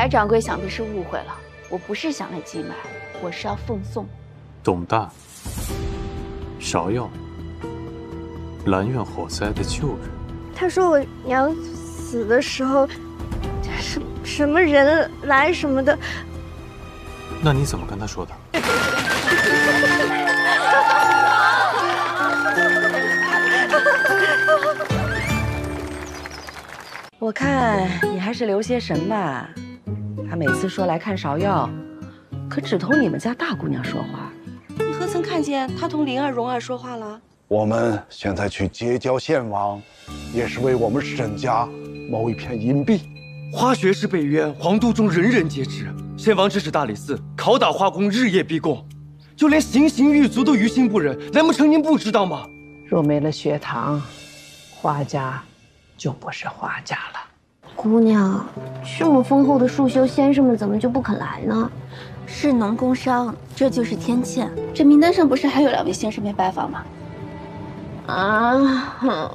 白掌柜想必是误会了，我不是想来祭买，我是要奉送。董大，芍药，兰苑火灾的旧人。他说我娘死的时候，什什么人来什么的。那你怎么跟他说的？我看你还是留些神吧。他每次说来看芍药，可只同你们家大姑娘说话。你何曾看见他同灵儿、蓉儿说话了？我们现在去结交献王，也是为我们沈家谋一片阴币。花学士被冤，皇都中人人皆知。献王指使大理寺拷打花工，日夜逼供，就连行刑狱卒都于心不忍。难不成您不知道吗？若没了学堂，花家。就不是花家了，姑娘，这么丰厚的束修，先生们怎么就不肯来呢？是农工商，这就是天堑。这名单上不是还有两位先生没拜访吗？啊。